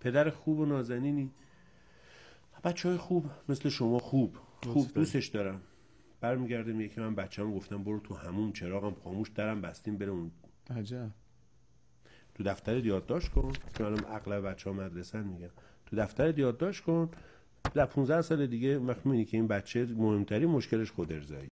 پدر خوب و نازنینی. بچه های خوب مثل شما خوب. خوب دوستش دارم. برمیگرده میگه که من بچه‌ام گفتم برو تو همون چراغم خاموش درم بستیم بره اون. عجب. تو دفتر یادداشت کن. که الان اغلب بچه‌ها مدرسه میگن. تو دفتر یادداشت کن. در 15 سال دیگه وقت می‌بینی که این بچه مهمتری مشکلش خود ارزایی